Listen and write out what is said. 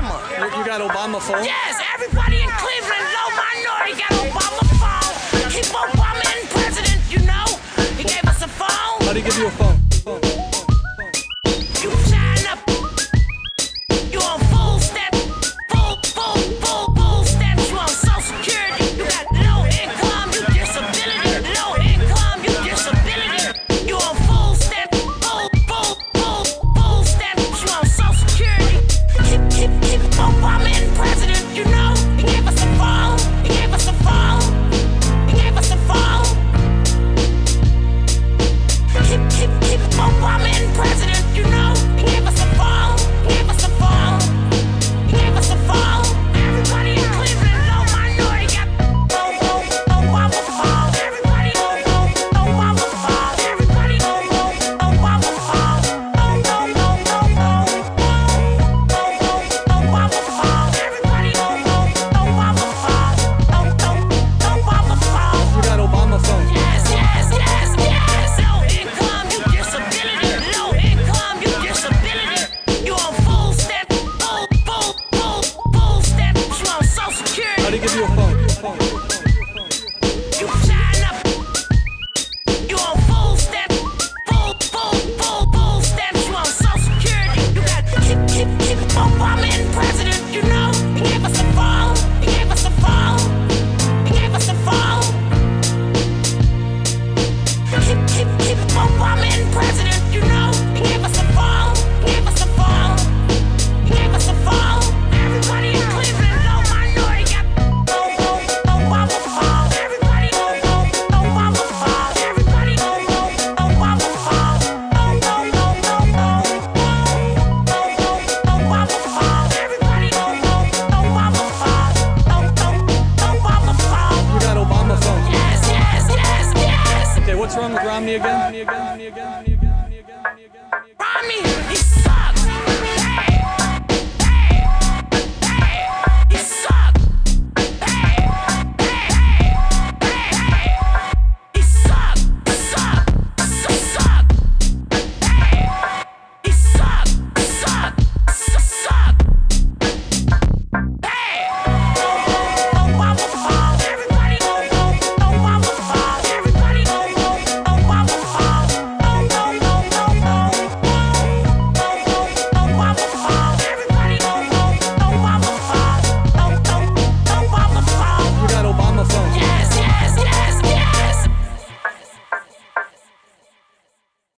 Obama. You, got Obama phone? Yes, everybody in Cleveland, low minority, got Obama phone. Keep Obama in president, you know. He gave us a phone. How did he give you a phone? what's wrong with Romney again? Romney again? Romney again?